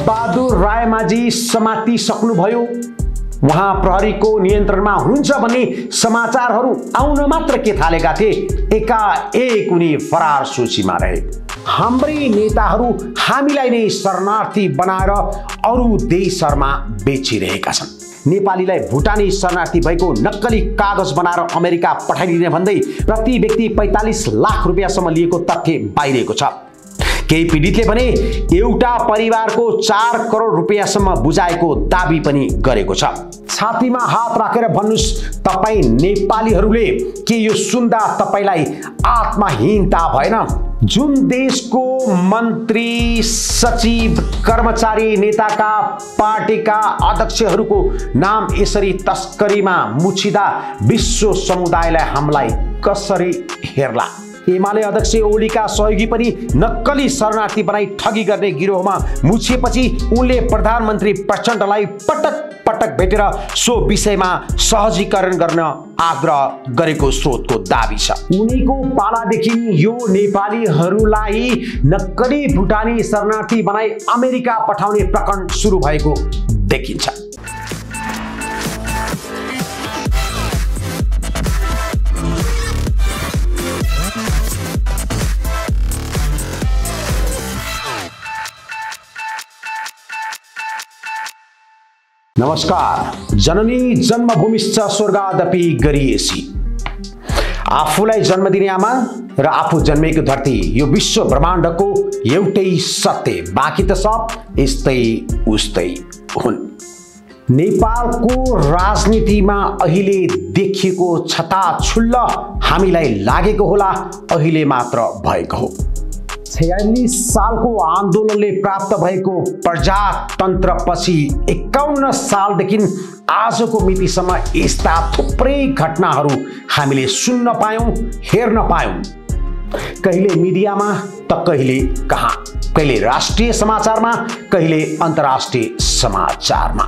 बहादुर रायमाझी समाति सक्नुभयो। उहाँ प्रहरीको नियन्त्रणमा हुनुहुन्छ भन्ने समाचारहरू आउन मात्र के थालेका थिए। एकाएक उनी फरार सूचीमा रहे। हाम्रै नेताहरू हामीलाई नै शरणार्थी बनाएर अरू देशहरूमा बेचिरहेका छन्। नेपालीलाई भुटानी शरणार्थी भएको नक्कली कागज बनाएर अमेरिका पठाइदिने भन्दै प्रति व्यक्ति पैँतालिस लाख रुपियाँसम्म लिएको तथ्य बाहिरिएको छ। केही पीडितले भने एउटा परिवारको चार करोड रुपियाँसम्म बुझाएको दावी पनि गरेको छ। छातीमा हात राखेर भन्नुहोस् तपाईँ नेपालीहरूले के यो सुन्दा तपाईँलाई आत्महीनता भएन? जुन देशको मन्त्री सचिव कर्मचारी नेताका पार्टीका अध्यक्षहरूको नाम यसरी तस्करीमा मुछिँदा विश्व समुदायलाई हामीलाई कसरी हेर्ला? एमाले अध्यक्ष ओलीका सहयोगी पनि नक्कली शरणार्थी बनाई ठगी गर्ने गिरोहमा मुछिएपछि उनले प्रधानमन्त्री प्रचण्डलाई पटक पटक भेटेर सो विषयमा सहजीकरण गर्न आग्रह गरेको स्रोतको दावी छ। उनीको पालादेखि यो नेपालीहरूलाई नक्कली भुटानी शरणार्थी बनाई अमेरिका पठाउने प्रकरण सुरु भएको देखिन्छ। नमस्कार। जननी जन्मभूमिश्च स्वर्गादपि गरिएसी। आफूलाई जन्म दिने आमा र आफू जन्मेको धरती यो विश्व ब्रह्माण्डको एउटै सत्य। बाँकी त सब यस्तै उस्तै हुन्। नेपालको राजनीतिमा अहिले देखिएको छताछुल्ल हामीलाई लागेको होला अहिले मात्र भएको हो। छयालिस सालको आन्दोलनले प्राप्त भएको प्रजातन्त्रपछि एकाउन्न सालदेखि आजको मितिसम्म यस्ता थुप्रै घटनाहरू हामीले सुन्न पायौँ हेर्न पायौँ। कहिले मिडियामा त कहिले कहाँ कहिले राष्ट्रिय समाचारमा कहिले अन्तर्राष्ट्रिय समाचारमा।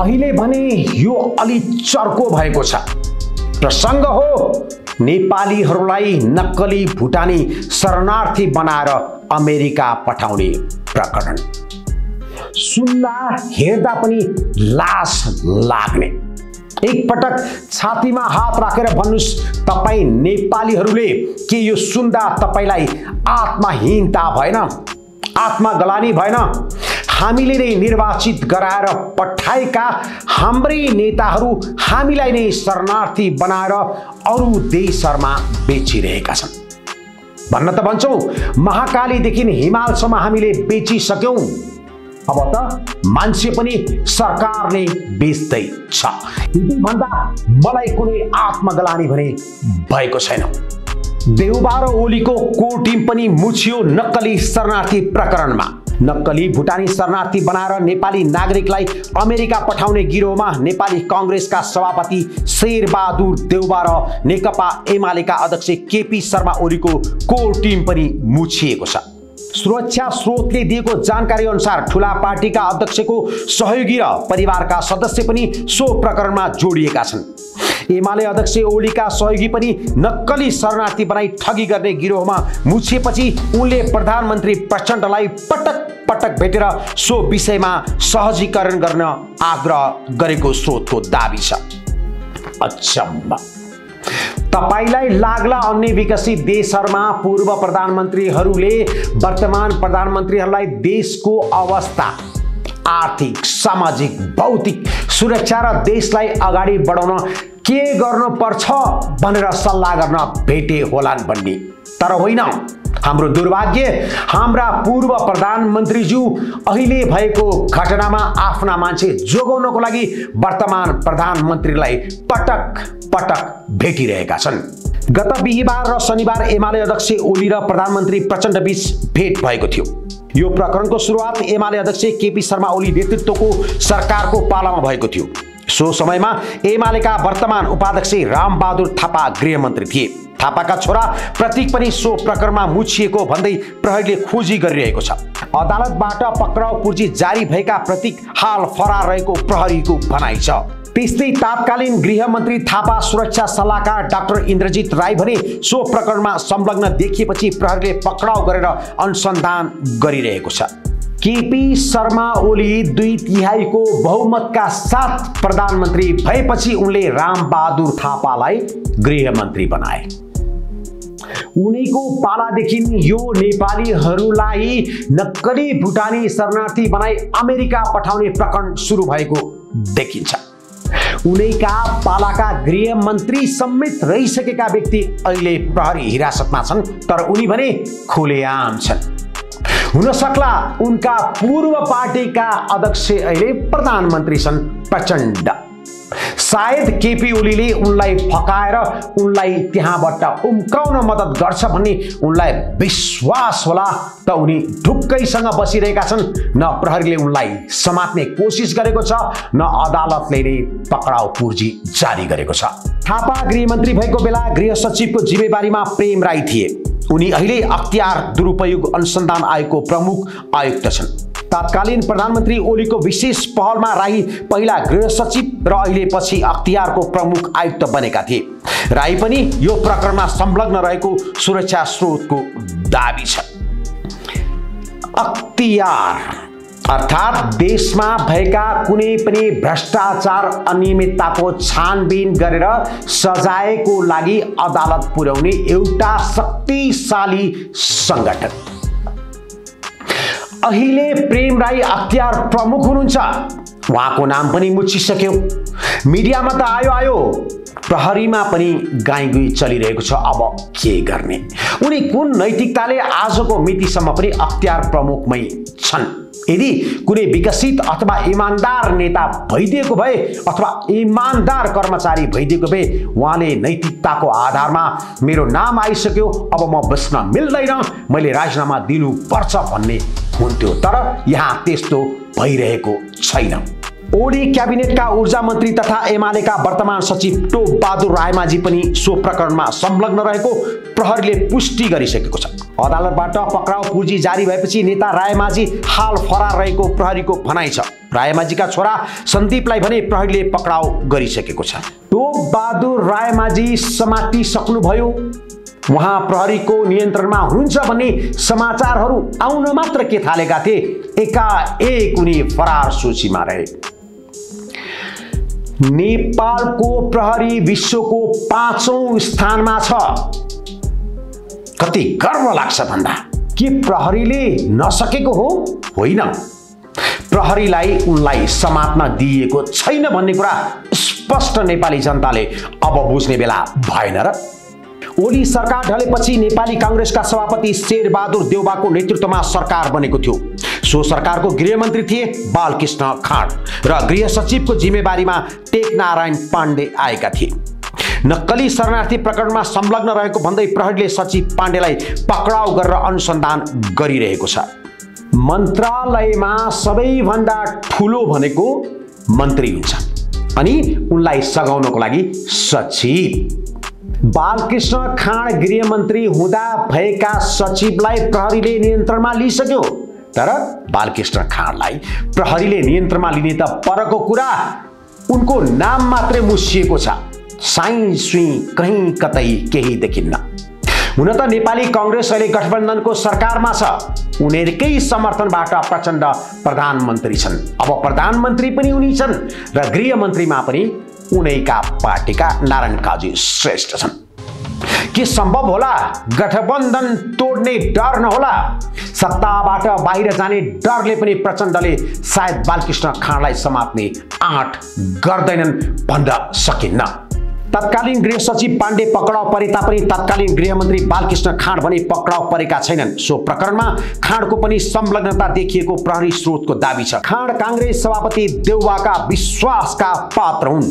अहिले भने यो अलि चर्को भएको छ। प्रसङ्ग हो। नेपालीहरूलाई नक्कली भुटानी शरणार्थी बनाएर अमेरिका पठाउने प्रकरण। सुन्दा हेर्दा पनि लास लाग्ने। एकपटक छातीमा हात राखेर भन्नुहोस् तपाईँ नेपालीहरूले के यो सुन्दा तपाईँलाई आत्महीनता भएन? आत्मगलानी भएन? हामीले नै निर्वाचित गराएर पठाएका हाम्रै नेताहरू हामीलाई नै शरणार्थी बनाएर अरू देशहरूमा बेचिरहेका छन्। भन्न त भन्छौँ महाकालीदेखि हिमालसम्म हामीले बेचिसक्यौँ। अब त मान्छे पनि सरकारले बेच्दैछ भन्दा मलाई कुनै आत्मगलानी भने भएको छैन। देउबा र ओलीको कोर टिम पनि मुछियो नक्कली शरणार्थी प्रकरणमा। नक्कली भुटानी शरणार्थी बनाएर नेपाली नागरिकलाई अमेरिका पठाउने गिरोहमा नेपाली कङ्ग्रेसका सभापति शेरबहादुर देउबा र नेकपा एमालेका अध्यक्ष केपी शर्मा ओलीको कोर टिम पनि मुछिएको छ। सुरक्षा स्रोतले दिएको जानकारी अनुसार ठुला पार्टीका अध्यक्षको सहयोगी र परिवारका सदस्य पनि सो प्रकरणमा जोडिएका छन्। एमाले अध्यक्ष ओलीका सहयोगी पनि नक्कली शरणार्थी बनाई ठगी गर्ने गिरोहमा मुछिएपछि उनले प्रधानमन्त्री प्रचण्डलाई पटक पटक भेटेर सो विषयमा सहजीकरण गर्न आग्रह गरेको स्रोतको दावी छ। अचम्म। तपाईँलाई लाग्ला अन्य विकसित देशहरूमा पूर्व प्रधानमन्त्रीहरूले वर्तमान प्रधानमन्त्रीहरूलाई देशको अवस्था आर्थिक सामाजिक भौतिक सुरक्षा र देशलाई अगाडि बढाउन के गर्नुपर्छ भनेर सल्लाह गर्न भेटे होलान् भन्ने। तर होइन हाम्रो दुर्भाग्य हाम्रा पूर्व प्रधानमन्त्रीज्यू अहिले भएको घटनामा आफ्ना मान्छे जोगाउनको लागि वर्तमान प्रधानमन्त्रीलाई पटक पटक भेटिरहेका छन्। गत बिहिबार र शनिबार एमाले अध्यक्ष ओली र प्रधानमन्त्री प्रचण्ड बीच भेट भएको थियो। यो प्रकरणको सुरुवात एमाले अध्यक्ष केपी शर्मा ओली नेतृत्वको सरकारको पालामा भएको थियो। सो समयमा एमालेका वर्तमान उपाध्यक्ष रामबहादुर थापा गृहमन्त्री थिए। थापाका छोरा प्रतीक पनि सो प्रकरणमा मुछिएको भन्दै प्रहरीले खोजी गरिरहेको छ। अदालतबाट पक्राउ पूर्जी जारी भएका प्रतीक हाल फरार रहेको प्रहरीको भनाइ छ। त्यस्तै तात्कालीन गृहमन्त्री थापा सुरक्षा सल्लाहकार डाक्टर इन्द्रजित राई भने सो प्रकरणमा संलग्न देखिएपछि प्रहरीले पक्राउ गरेर अनुसन्धान गरिरहेको छ। केपी शर्मा ओली दुई तिहाईको बहुमतका साथ प्रधानमन्त्री भएपछि उनले रामबहादुर थापालाई गृहमन्त्री बनाए। उनीको पालादेखि यो नेपालीहरूलाई नक्कली भुटानी शरणार्थी बनाई अमेरिका पठाउने प्रकरण सुरु भएको देखिन्छ। उनैका पालाका गृहमन्त्री समेत रहिसकेका व्यक्ति अहिले प्रहरी हिरासतमा छन् तर उनी भने खुलेआम छन्। हुन सक्ला उनका पूर्व पार्टीका अध्यक्ष अहिले प्रधानमन्त्री छन् प्रचण्ड। सायद केपी ओलीले उनलाई फकाएर उनलाई त्यहाँबाट उम्काउन मद्दत गर्छ भन्ने उनलाई विश्वास होला त उनी ढुक्कैसँग बसिरहेका छन्। न प्रहरीले उनलाई समात्ने कोसिस गरेको छ न अदालतले नै पक्राउ पूर्जी जारी गरेको छ। थापा गृहमन्त्री भएको बेला गृह सचिवको जिम्मेवारीमा प्रेम राई थिए। उनी अहिले अख्तियार दुरुपयोग अनुसन्धान आयोगको प्रमुख आयुक्त छन्। तत्कालीन प्रधानमन्त्री ओलीको विशेष पहलमा राई पहिला गृह सचिव र अहिले पछि अख्तियारको प्रमुख आयुक्त बनेका थिए। राई पनि यो प्रकरणमा संलग्न रहेको सुरक्षा स्रोतको दावी छ। अख्तियार अर्थात् देशमा भएका कुनै पनि भ्रष्टाचार अनियमितताको छानबिन गरेर सजायको लागि अदालत पुर्याउने एउटा शक्तिशाली सङ्गठन। अहिले प्रेम राई अख्तियार प्रमुख हुनुहुन्छ। उहाँको नाम पनि मुछिसक्यो। मिडियामा त आयो आयो। प्रहरीमा पनि गाई चलिरहेको छ। अब के गर्ने? उनी कुन नैतिकताले आजको मितिसम्म पनि अख्तियार प्रमुखमै छन्? यदि कुनै विकसित अथवा इमान्दार नेता भइदिएको भए अथवा इमान्दार कर्मचारी भइदिएको भए उहाँले नैतिकताको आधारमा मेरो नाम आइसक्यो अब म बस्न मिल्दैन मैले राजीनामा दिनुपर्छ भन्ने हुन्थ्यो। तर यहाँ त्यस्तो भइरहेको छैन। ओली क्याबिनेटका ऊर्जा मन्त्री तथा एमालेका वर्तमान सचिव टोप बहादुर रायमाझी पनि सो प्रकरणमा संलग्न रहेको प्रहरीले पुष्टि गरिसकेको छ। अदालतबाट पक्राउ पुर्जी जारी भएपछि नेता रायमाझी हाल फरार रहेको प्रहरीको भनाइ छ। रायमाझीका छोरा सन्दीपलाई भने प्रहरीले पक्राउ गरिसकेको छ। टोप बहादुर रायमाझी समातिसक्नुभयो उहाँ प्रहरीको नियन्त्रणमा हुनुहुन्छ भन्ने समाचारहरू आउन मात्र के थालेका थिए? एकाएक उनी फरार सूचीमा रहे। नेपालको प्रहरी विश्वको पाँचौँ स्थानमा छ। कति गर्व लाग्छ भन्दा के प्रहरीले नसकेको हो? होइन। प्रहरीलाई उनलाई समात्न दिइएको छैन भन्ने कुरा स्पष्ट नेपाली जनताले अब बुझ्ने बेला भएन र। ओली सरकार ढलेपछि नेपाली काङ्ग्रेसका सभापति शेरबहादुर देउबाको नेतृत्वमा सरकार बनेको थियो। सो सरकारको गृहमन्त्री थिए बालकृष्ण खाँड र गृह सचिवको जिम्मेवारीमा टेक नारायण पाण्डे आएका थिए। नक्कली शरणार्थी प्रकरणमा संलग्न रहेको भन्दै प्रहरीले सचिव पाण्डेलाई पक्राउ गरेर अनुसन्धान गरिरहेको छ। मन्त्रालयमा सबैभन्दा ठुलो भनेको मन्त्री हुन्छ अनि उनलाई सघाउनको लागि सचिव। बालकृष्ण खाँड गृहमन्त्री हुँदा भएका सचिवलाई प्रहरीले नियन्त्रणमा लिइसक्यो। तर बालकृष्ण खाँडलाई प्रहरीले नियन्त्रणमा लिने त परको कुरा। उनको नाम मात्रै मुसिएको छ। साई सुई कहीँ कतै केही देखिन्न। हुन त नेपाली कङ्ग्रेस अहिले गठबन्धनको सरकारमा छ। उनीहरूकै समर्थनबाट प्रचण्ड प्रधानमन्त्री छन्। अब प्रधानमन्त्री पनि उनी छन् र गृहमन्त्रीमा पनि उनैका पार्टीका नारायण काजी श्रेष्ठ छन्। के सम्भव होला गठबन्धन तोड्ने डर नहोला। सत्ताबाट बाहिर जाने डरले पनि प्रचण्डले सायद बालकृष्ण खाँडलाई समात्ने आँट गर्दैनन् भन्न सकिन्न। तत्कालीन गृह सचिव पाण्डे पक्राउ परे तापनि तत्कालीन गृहमन्त्री बालकृष्ण खाँड भने पक्राउ परेका छैनन्। सो प्रकरणमा खाँडको पनि संलग्नता देखिएको प्रहरी स्रोतको दावी छ। खाँड काङ्ग्रेस सभापति देउवाका विश्वासका पात्र हुन्।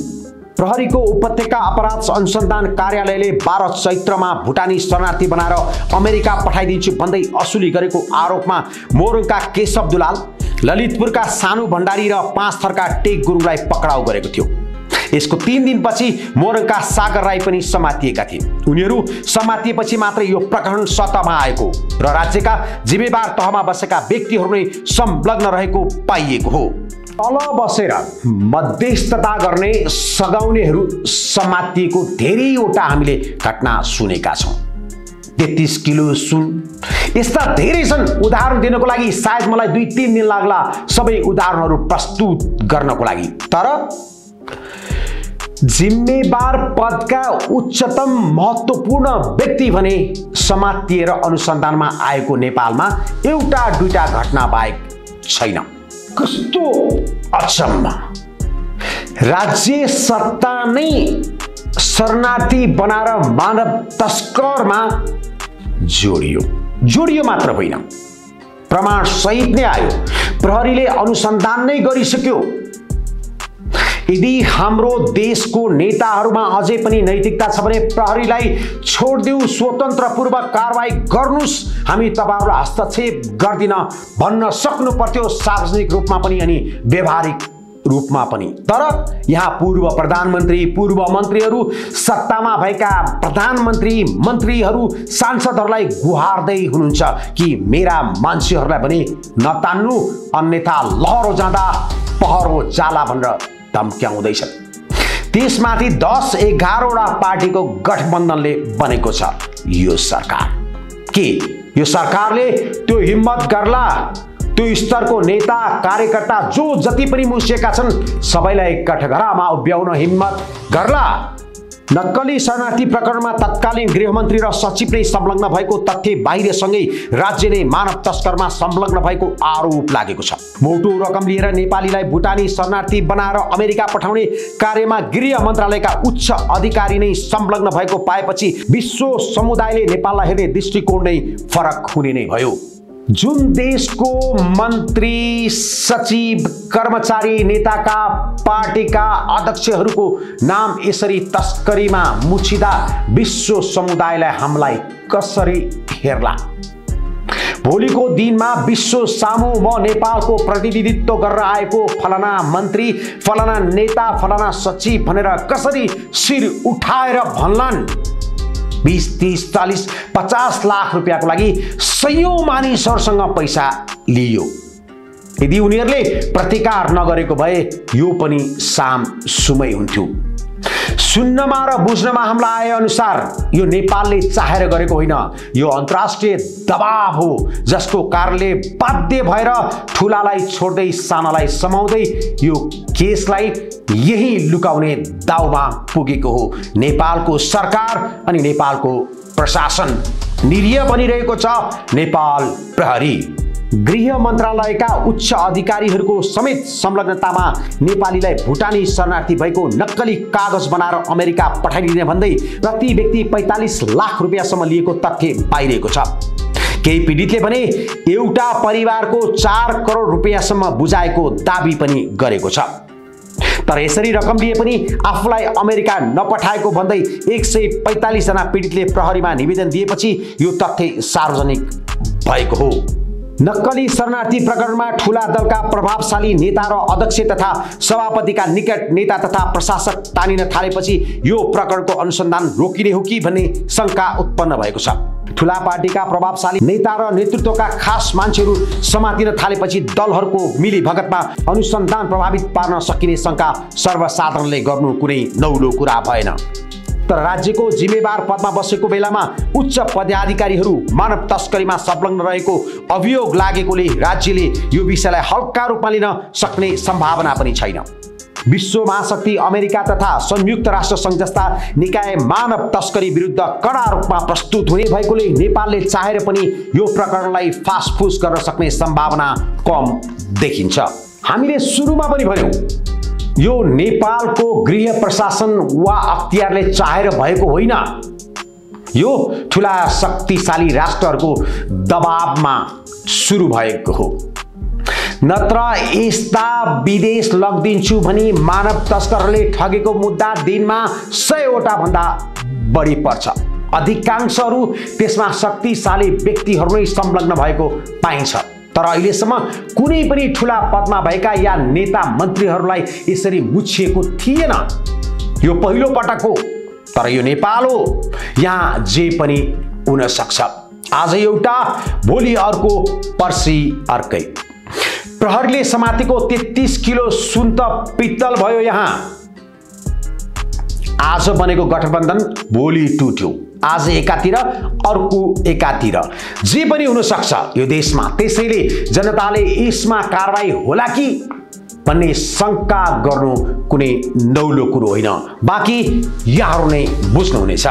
प्रहरीको उपत्यका अपराध अनुसन्धान कार्यालयले बाह्र चैत्रमा भुटानी शरणार्थी बनाएर अमेरिका पठाइदिन्छु भन्दै असुली गरेको आरोपमा मोरङका केशव दुलाल ललितपुरका सानु भण्डारी र पाँच थरका टेक गुरुङलाई पक्राउ गरेको थियो। यसको तिन दिनपछि मोरङका सागर राई पनि समातिएका थिए। उनीहरू समातिएपछि मात्र यो प्रकरण सतहमा आएको र राज्यका जिम्मेवार तहमा बसेका व्यक्तिहरू नै संलग्न रहेको पाइएको हो। तल बसेर मध्यस्थता गर्ने सघाउनेहरू समातिएको धेरैवटा हामीले घटना सुनेका छौँ। तेत्तिस किलो सुन। यस्ता धेरै छन् उदाहरण दिनको लागि सायद मलाई दुई तिन दिन लाग्ला सबै उदाहरणहरू प्रस्तुत गर्नको लागि। तर जिम्मेवार पदका उच्चतम महत्त्वपूर्ण व्यक्ति भने समातिएर अनुसन्धानमा आएको नेपालमा एउटा दुईटा घटना बाहेक छैन। कस्तो अचम्म राज्य सत्ता नै शरणार्थी बनाएर मानव तस्करमा जोडियो जोडियो मात्र होइन प्रमाण सहित नै आयो प्रहरीले अनुसन्धान नै गरिसक्यो यदि हाम्रो देशको नेताहरूमा अझै पनि नैतिकता छ भने प्रहरीलाई छोडिदिउ स्वतन्त्रपूर्वक कारवाही गर्नुहोस् हामी तपाईँहरूलाई हस्तक्षेप गर्दिन भन्न सक्नु पर्थ्यो सार्वजनिक रूपमा पनि अनि व्यवहारिक रूपमा पनि। तर यहाँ पूर्व प्रधानमन्त्री पूर्व मन्त्रीहरू सत्तामा भएका प्रधानमन्त्री मन्त्रीहरू सांसदहरूलाई गुहार्दै हुनुहुन्छ कि मेरा मान्छेहरूलाई पनि नतान्नु अन्यथा लहरो जाँदा पहरो जाला भनेर धम्क्याउँदैछन्। त्यसमाथि दस एघारवटा पार्टीको गठबन्धनले बनेको छ यो सरकार। के? यो सरकारले त्यो हिम्मत गर्ला? त्यो स्तरको नेता कार्यकर्ता जो जति पनि मुसिएका छन् सबैलाई कठघरामा उभ्याउन हिम्मत गर्ला? नक्कली शरणार्थी प्रकरणमा तत्कालीन गृहमन्त्री र सचिव नै संलग्न भएको तथ्य बाहिरसँगै राज्य नै मानव तस्करमा संलग्न भएको आरोप लागेको छ। मोटो रकम लिएर नेपालीलाई भुटानी शरणार्थी बनाएर अमेरिका पठाउने कार्यमा गृह मन्त्रालयका उच्च अधिकारी नै संलग्न भएको पाएपछि विश्व समुदायले नेपाललाई हेर्ने दृष्टिकोण नै फरक हुने नै भयो। जुन देशको मन्त्री सचिव कर्मचारी नेताका पार्टीका अध्यक्षहरूको नाम यसरी तस्करीमा मुछिँदा विश्व समुदायलाई हामीलाई कसरी हेर्ला? भोलिको दिनमा विश्व सामु म नेपालको प्रतिनिधित्व गरेर आएको फलाना मन्त्री फलाना नेता फलाना सचिव भनेर कसरी शिर उठाएर भन्लान्? बिस तिस चालिस पचास लाख रुपियाँको लागि सयौँ मानिसहरूसँग पैसा लियो। यदि उनीहरूले प्रतिकार नगरेको भए यो पनि साम सुमै हुन्थ्यो। सुन्नमा र बुझ्नमा हामीलाई आए अनुसार यो नेपालले चाहेर गरेको होइन। यो अन्तर्राष्ट्रिय दबाव हो जसको कारणले बाध्य भएर ठुलालाई छोड्दै सानालाई समाउँदै यो केसलाई यही लुकाउने दाउमा पुगेको हो। नेपालको सरकार अनि नेपालको प्रशासन निरीह बनिरहेको छ। नेपाल प्रहरी। गृह मन्त्रालयका उच्च अधिकारीहरूको समेत संलग्नतामा नेपालीलाई भुटानी शरणार्थी भएको नक्कली कागज बनाएर अमेरिका पठाइदिने भन्दै प्रति व्यक्ति पैँतालिस लाख रुपियाँसम्म लिएको तथ्य पाइरहेको छ। केही पीडितले भने एउटा परिवारको चार करोड रुपियाँसम्म बुझाएको दावी पनि गरेको छ। तर यसरी रकम लिए पनि आफूलाई अमेरिका नपठाएको भन्दै एक सय पैँतालिसजना पीडितले प्रहरीमा निवेदन दिएपछि यो तथ्य सार्वजनिक भएको हो। नक्कली शरणार्थी प्रकरणमा ठुला दलका प्रभावशाली नेता र अध्यक्ष तथा सभापतिका निकट नेता तथा प्रशासक तानिन थालेपछि यो प्रकरणको अनुसन्धान रोकिने हो कि भन्ने शङ्का उत्पन्न भएको छ। ठुला पार्टीका प्रभावशाली नेता र नेतृत्वका खास मान्छेहरू समातिन थालेपछि दलहरूको मिली भगतमा अनुसन्धान प्रभावित पार्न सकिने शङ्का सर्वसाधारणले गर्नु कुनै नौलो कुरा भएन। तर राज्यको जिम्मेवार पदमा बसेको बेलामा उच्च पदाधिकारीहरू मानव तस्करीमा संलग्न रहेको अभियोग लागेकोले राज्यले यो विषयलाई हल्का रूपमा लिन सक्ने सम्भावना पनि छैन। विश्व महाशक्ति अमेरिका तथा संयुक्त राष्ट्र सङ्घ जस्ता निकाय मानव तस्करी विरुद्ध कडा रूपमा प्रस्तुत हुने भएकोले नेपालले चाहेर पनि यो प्रकरणलाई फासफुस गर्न सक्ने सम्भावना कम देखिन्छ। हामीले सुरुमा पनि भन्यौँ यो नेपालको गृह प्रशासन वा अख्तियारले चाहेर भएको होइन। यो ठुला शक्तिशाली राष्ट्रहरूको दबावमा सुरु भएको हो। नत्र यस्ता विदेश लगिदिन्छु भनी मानव तस्करहरूले ठगेको मुद्दा दिनमा सयवटा भन्दा बढी पर्छ। अधिकांशहरू त्यसमा शक्तिशाली व्यक्तिहरू नै संलग्न भएको पाइन्छ। तर अहिलेसम्म कुनै पनि ठुला पदमा भएका या नेता मन्त्रीहरूलाई यसरी मुछिएको थिएन। यो पहिलो पटक हो तर यो नेपाल हो। यहाँ जे पनि हुन सक्छ आज एउटा भोलि अर्को पर्सि अर्कै। प्रहरीले समातेको तेत्तिस किलो सुन त पित्तल भयो यहाँ। आज बनेको गठबन्धन भोलि टुट्यो। आज एकातिर अर्को एकातिर। जे पनि हुनसक्छ यो देशमा त्यसैले जनताले यसमा कारवाही होला कि भन्ने शङ्का गर्नु कुनै नौलो कुरो होइन। बाँकी यहाँहरू नै बुझ्नुहुनेछ।